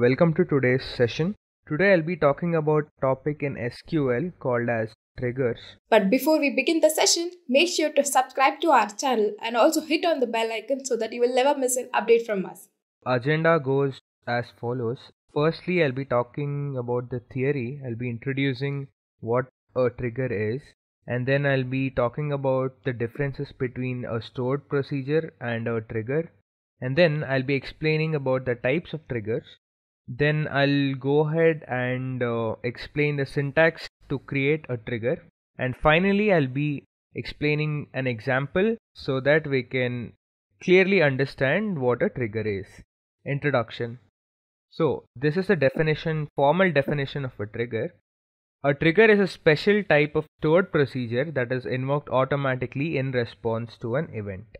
Welcome to today's session. Today I'll be talking about topic in SQL called as triggers. But before we begin the session, make sure to subscribe to our channel and also hit on the bell icon so that you will never miss an update from us. Agenda goes as follows. Firstly, I'll be talking about the theory. I'll be introducing what a trigger is and then I'll be talking about the differences between a stored procedure and a trigger and then I'll be explaining about the types of triggers then I'll go ahead and uh, explain the syntax to create a trigger. And finally I'll be explaining an example so that we can clearly understand what a trigger is. Introduction. So this is the definition formal definition of a trigger. A trigger is a special type of stored procedure that is invoked automatically in response to an event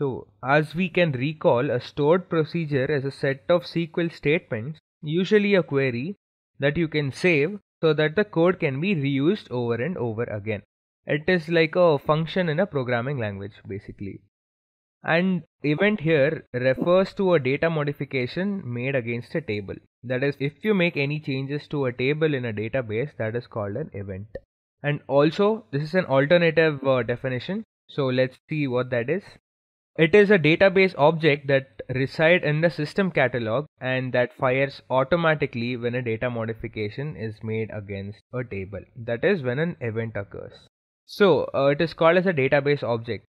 so, as we can recall, a stored procedure is a set of SQL statements, usually a query, that you can save so that the code can be reused over and over again. It is like a function in a programming language, basically. And event here refers to a data modification made against a table. That is, if you make any changes to a table in a database, that is called an event. And also, this is an alternative uh, definition. So, let's see what that is. It is a database object that reside in the system catalog and that fires automatically when a data modification is made against a table. That is when an event occurs. So uh, it is called as a database object.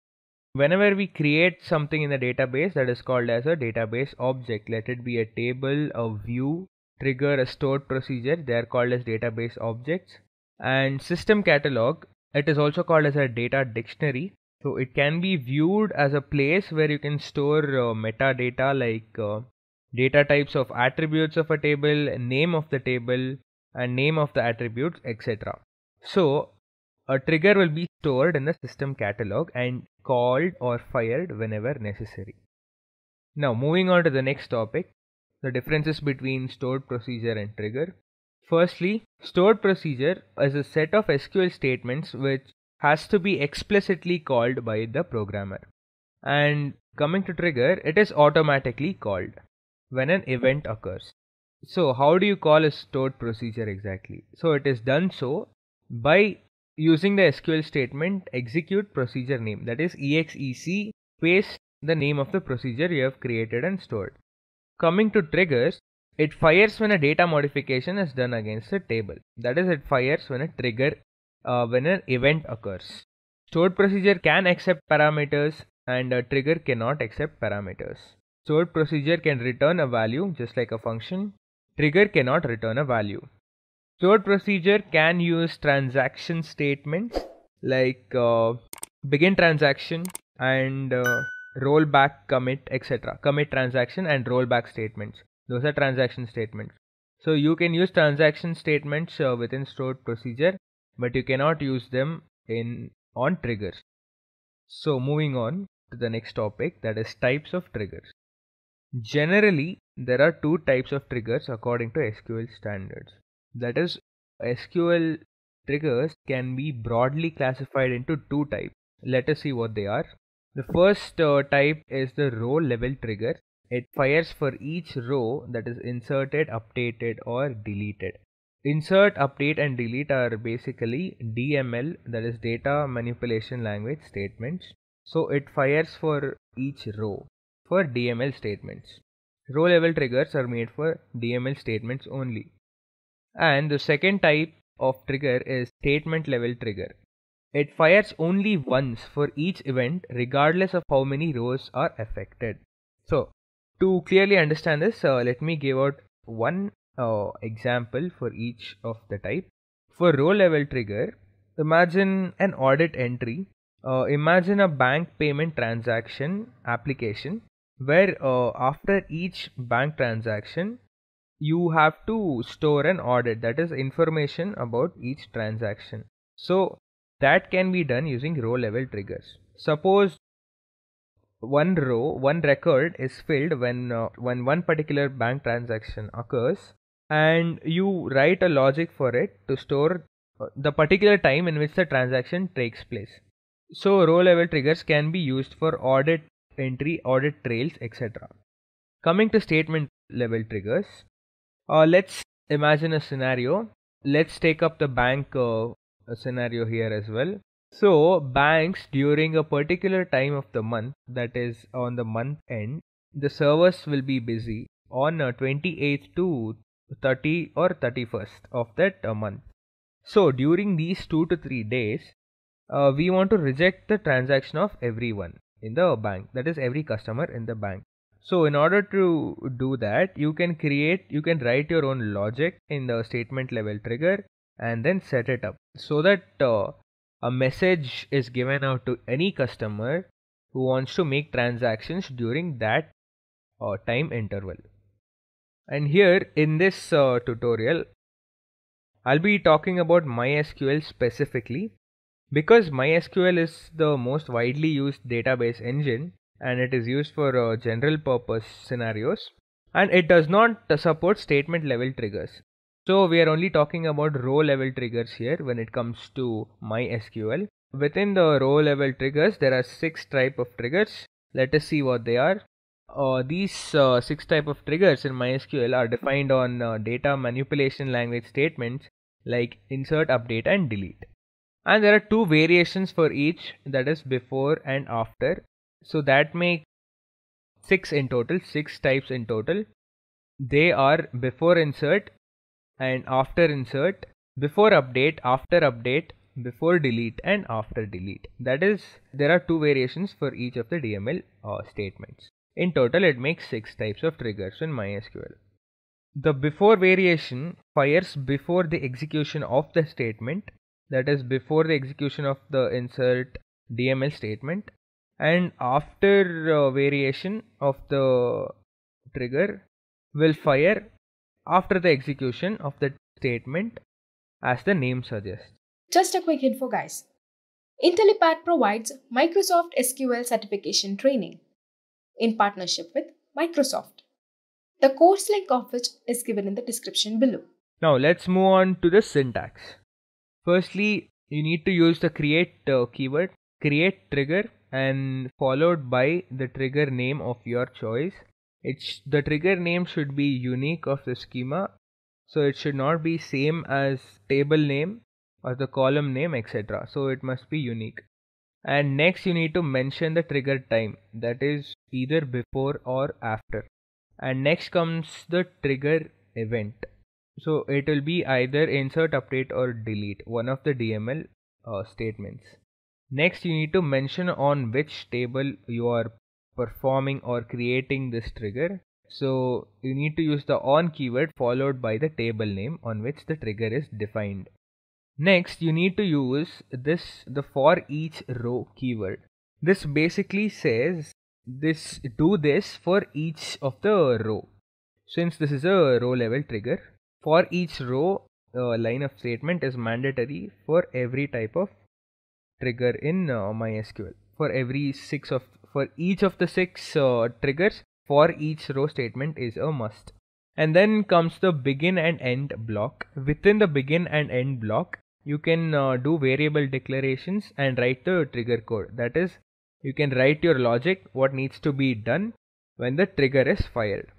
Whenever we create something in the database that is called as a database object, let it be a table, a view, trigger, a stored procedure, they are called as database objects. And system catalog, it is also called as a data dictionary so it can be viewed as a place where you can store uh, metadata like uh, data types of attributes of a table, name of the table, and name of the attributes, etc. So a trigger will be stored in the system catalog and called or fired whenever necessary. Now moving on to the next topic, the differences between stored procedure and trigger. Firstly, stored procedure is a set of SQL statements which has to be explicitly called by the programmer. And coming to trigger, it is automatically called when an event occurs. So how do you call a stored procedure exactly? So it is done so by using the SQL statement execute procedure name that is exec paste the name of the procedure you have created and stored. Coming to triggers, it fires when a data modification is done against a table. That is, it fires when a trigger uh, when an event occurs. Stored procedure can accept parameters and a trigger cannot accept parameters. Stored procedure can return a value just like a function. Trigger cannot return a value. Stored procedure can use transaction statements like uh, begin transaction and uh, rollback commit etc. Commit transaction and rollback statements. Those are transaction statements. So you can use transaction statements uh, within stored procedure but you cannot use them in on triggers. So moving on to the next topic that is types of triggers. Generally, there are two types of triggers according to SQL standards. That is, SQL triggers can be broadly classified into two types. Let us see what they are. The first uh, type is the row level trigger. It fires for each row that is inserted, updated, or deleted. Insert, update and delete are basically DML that is data manipulation language statements. So it fires for each row for DML statements. Row level triggers are made for DML statements only. And the second type of trigger is statement level trigger. It fires only once for each event regardless of how many rows are affected. So to clearly understand this, uh, let me give out one uh, example for each of the type. For row level trigger, imagine an audit entry. Uh, imagine a bank payment transaction application where uh, after each bank transaction, you have to store an audit that is information about each transaction. So that can be done using row level triggers. Suppose one row, one record is filled when uh, when one particular bank transaction occurs and you write a logic for it to store the particular time in which the transaction takes place. So row level triggers can be used for audit entry, audit trails, etc. Coming to statement level triggers, Uh, let's imagine a scenario. Let's take up the bank uh, scenario here as well. So, banks during a particular time of the month, that is on the month end, the servers will be busy on uh, 28th to 30 or 31st of that uh, month. So, during these 2 to 3 days, uh, we want to reject the transaction of everyone in the bank, that is, every customer in the bank. So, in order to do that, you can create, you can write your own logic in the statement level trigger and then set it up so that uh, a message is given out to any customer who wants to make transactions during that uh, time interval. And here in this uh, tutorial, I'll be talking about MySQL specifically because MySQL is the most widely used database engine and it is used for uh, general purpose scenarios and it does not support statement level triggers. So we are only talking about row level triggers here when it comes to MySQL. Within the row level triggers, there are six type of triggers. Let us see what they are. Uh, these uh, six type of triggers in MySQL are defined on uh, data manipulation language statements like insert, update and delete. And there are two variations for each that is before and after. So that makes six in total, six types in total. They are before insert, and after insert, before update, after update, before delete and after delete. That is, there are two variations for each of the DML uh, statements. In total, it makes six types of triggers in MySQL. The before variation fires before the execution of the statement, that is, before the execution of the insert DML statement, and after uh, variation of the trigger will fire after the execution of the statement as the name suggests. Just a quick info, guys. Intellipaat provides Microsoft SQL certification training in partnership with Microsoft. The course link of which is given in the description below. Now let's move on to the syntax. Firstly, you need to use the create uh, keyword, create trigger and followed by the trigger name of your choice it's the trigger name should be unique of the schema so it should not be same as table name or the column name etc so it must be unique and next you need to mention the trigger time. That is either before or after. And next comes the trigger event. So it will be either insert update or delete. One of the dml uh, statements. Next you need to mention on which table you are performing or creating this trigger. So you need to use the on keyword followed by the table name on which the trigger is defined. Next, you need to use this the for each row keyword. This basically says this do this for each of the row. Since this is a row level trigger, for each row uh, line of statement is mandatory for every type of trigger in uh, MySQL. For every six of for each of the six uh, triggers for each row statement is a must. And then comes the begin and end block. Within the begin and end block, you can uh, do variable declarations and write the trigger code. That is, you can write your logic, what needs to be done when the trigger is fired.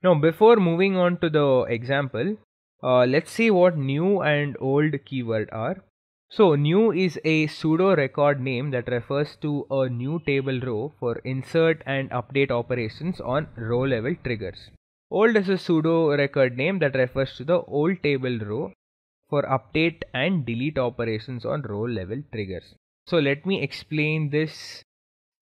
Now, before moving on to the example, uh, let's see what new and old keyword are. So new is a pseudo record name that refers to a new table row for insert and update operations on row level triggers. Old is a pseudo record name that refers to the old table row for update and delete operations on row level triggers. So let me explain this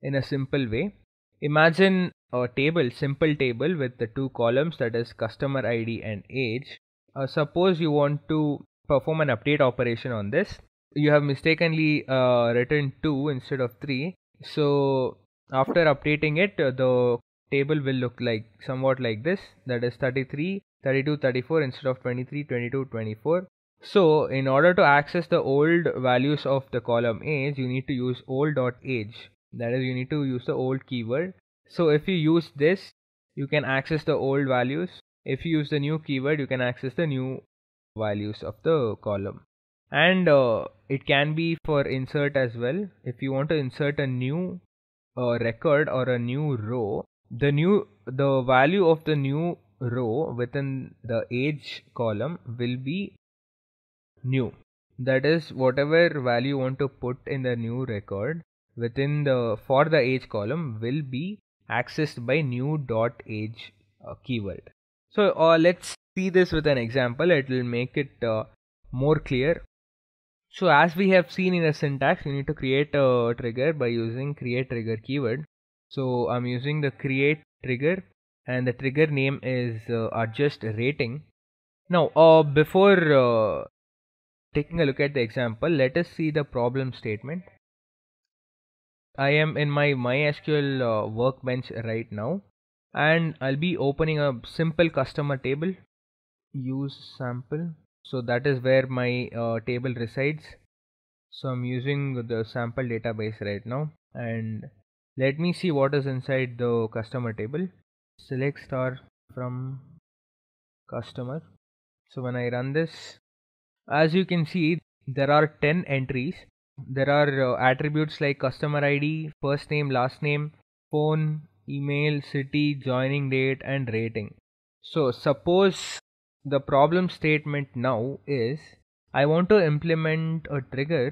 in a simple way. Imagine a table, simple table with the two columns that is customer ID and age. Uh, suppose you want to perform an update operation on this you have mistakenly uh, written 2 instead of 3 so after updating it uh, the table will look like somewhat like this that is 33 32 34 instead of 23 22 24 so in order to access the old values of the column age you need to use old dot age. That is you need to use the old keyword. So if you use this you can access the old values. If you use the new keyword you can access the new values of the column. And uh, it can be for insert as well. If you want to insert a new uh, record or a new row the new the value of the new row within the age column will be new. That is whatever value you want to put in the new record within the for the age column will be accessed by new dot age uh, keyword. So uh, let's see this with an example. It will make it uh, more clear. So as we have seen in the syntax we need to create a trigger by using create trigger keyword. So i'm using the create trigger and the trigger name is uh, adjust rating. Now uh, before uh, taking a look at the example let us see the problem statement. I am in my MySQL uh, workbench right now and I'll be opening a simple customer table. Use sample. So that is where my uh, table resides. So I'm using the sample database right now and let me see what is inside the customer table. Select star from customer. So when I run this as you can see there are 10 entries. There are uh, attributes like customer id first name last name phone email city joining date and rating. So suppose the problem statement now is i want to implement a trigger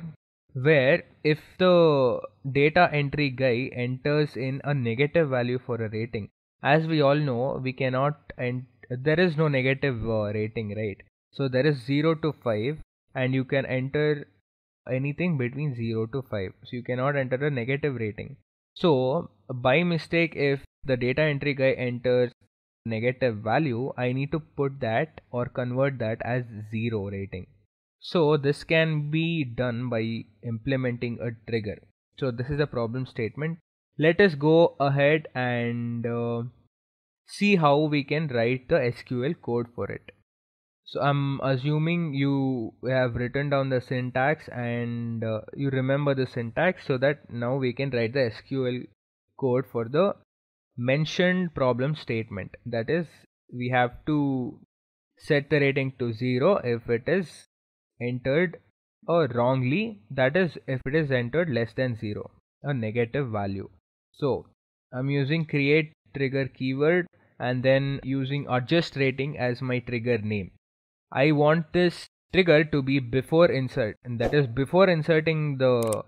where if the data entry guy enters in a negative value for a rating as we all know we cannot and there is no negative uh, rating right so there is 0 to 5 and you can enter anything between 0 to 5 so you cannot enter a negative rating. So by mistake if the data entry guy enters negative value i need to put that or convert that as 0 rating. So this can be done by implementing a trigger. So this is a problem statement. Let us go ahead and uh, see how we can write the sql code for it so i'm assuming you have written down the syntax and uh, you remember the syntax so that now we can write the sql code for the mentioned problem statement. That is we have to set the rating to 0 if it is entered or wrongly. That is if it is entered less than 0 a negative value. So i'm using create trigger keyword and then using adjust rating as my trigger name I want this trigger to be before insert and that is before inserting the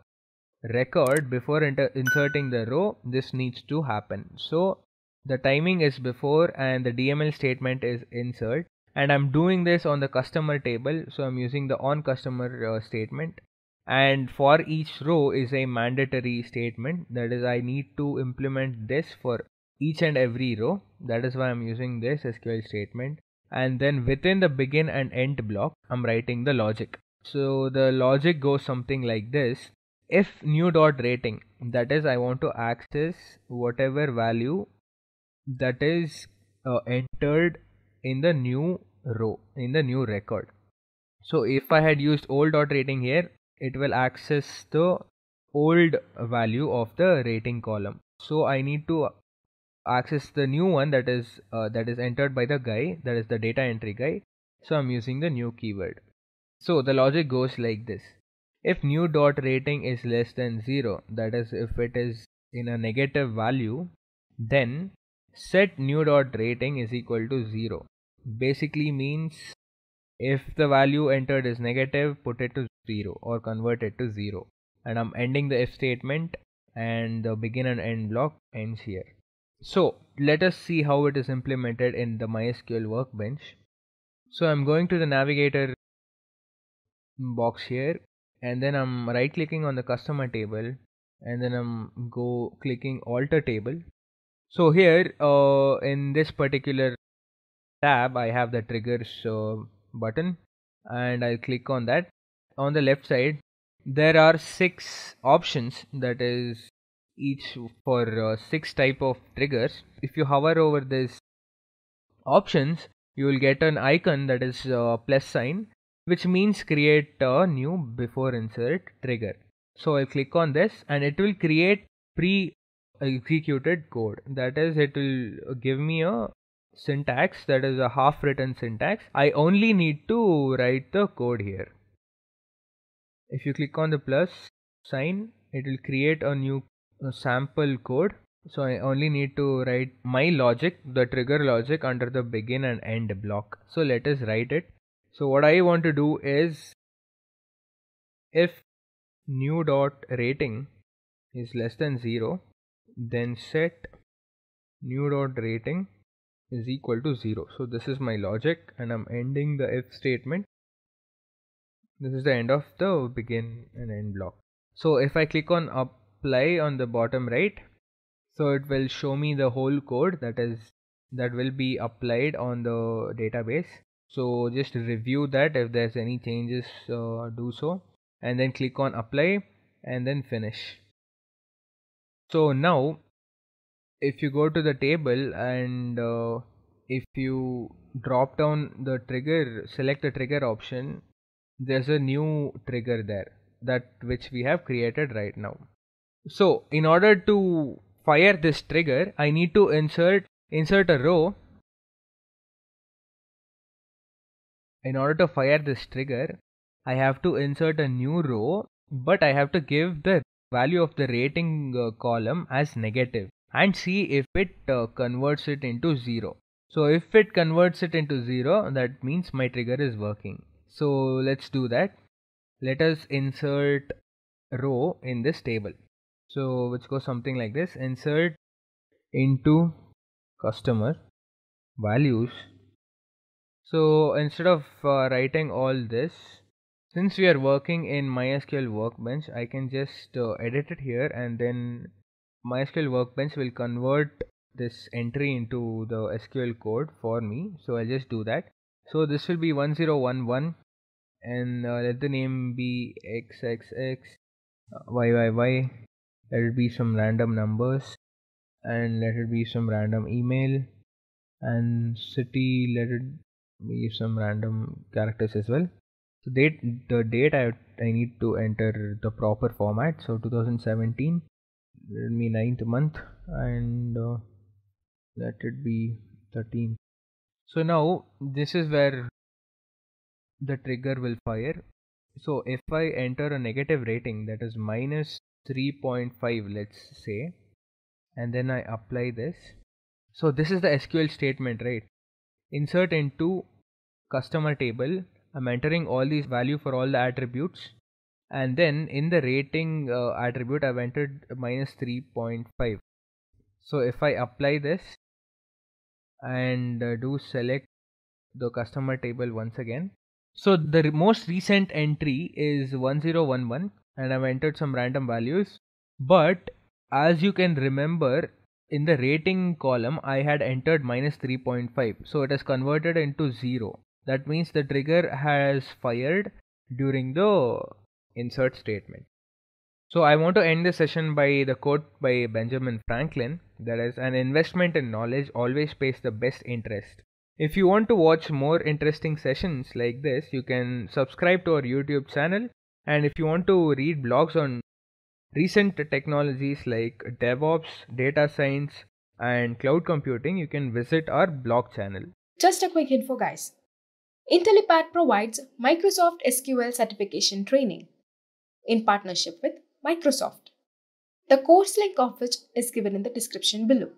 record before inserting the row this needs to happen. So the timing is before and the DML statement is insert and I'm doing this on the customer table so I'm using the on customer uh, statement. And for each row is a mandatory statement that is I need to implement this for each and every row. That is why I'm using this SQL statement and then within the begin and end block I'm writing the logic. So the logic goes something like this. If new dot rating that is I want to access whatever value that is uh, entered in the new row in the new record. So if I had used old dot rating here it will access the old value of the rating column. So I need to access the new one that is uh, that is entered by the guy that is the data entry guy. So i'm using the new keyword. So the logic goes like this. If new dot rating is less than 0 that is if it is in a negative value then set new dot rating is equal to 0 basically means if the value entered is negative put it to 0 or convert it to 0 and i'm ending the if statement and the begin and end block ends here so let us see how it is implemented in the MySQL workbench. So I'm going to the navigator box here and then I'm right clicking on the customer table and then I'm go clicking alter table. So here uh, in this particular tab I have the triggers uh, button and I'll click on that. On the left side there are six options that is each for uh, six type of triggers. If you hover over this options you will get an icon that is uh, plus sign which means create a new before insert trigger. So i'll click on this and it will create pre executed code. That is it will give me a syntax that is a half written syntax. I only need to write the code here. If you click on the plus sign it will create a new sample code So I only need to write my logic, the trigger logic under the begin and end block. So let us write it. So what I want to do is if new dot rating is less than 0 then set new dot rating is equal to 0 so this is my logic and i'm ending the if statement this is the end of the begin and end block so if i click on apply on the bottom right. So it will show me the whole code that is that will be applied on the database. So just review that if there's any changes uh, do so. And then click on apply and then finish. So now if you go to the table and uh, if you drop down the trigger select the trigger option there's a new trigger there that which we have created right now so in order to fire this trigger i need to insert insert a row. In order to fire this trigger i have to insert a new row but i have to give the value of the rating uh, column as negative and see if it uh, converts it into 0 so if it converts it into 0 that means my trigger is working. So let's do that. Let us insert row in this table so which goes something like this. Insert into customer values. So instead of uh, writing all this since we are working in mysql workbench i can just uh, edit it here and then mysql workbench will convert this entry into the sql code for me. So i'll just do that. So this will be 1011 and uh, let the name be xxx yyyy let it be some random numbers and let it be some random email and city let it be some random characters as well. So date the date I, I need to enter the proper format. So 2017 let me ninth month and uh, let it be 13 so now this is where the trigger will fire. So if I enter a negative rating that is minus 3.5 let's say and then I apply this. So this is the SQL statement right? Insert into customer table. I'm entering all these value for all the attributes. And then in the rating uh, attribute I've entered minus 3.5 so if I apply this and uh, do select the customer table once again. So the most recent entry is 1011 and I've entered some random values but as you can remember in the rating column I had entered minus 3.5 so it has converted into 0 that means the trigger has fired during the insert statement. So I want to end the session by the quote by Benjamin Franklin that is an investment in knowledge always pays the best interest. If you want to watch more interesting sessions like this, you can subscribe to our YouTube channel and if you want to read blogs on recent technologies like DevOps, data science and cloud computing, you can visit our blog channel. Just a quick info guys. Intellipaat provides Microsoft SQL certification training in partnership with Microsoft. The course link of which is given in the description below.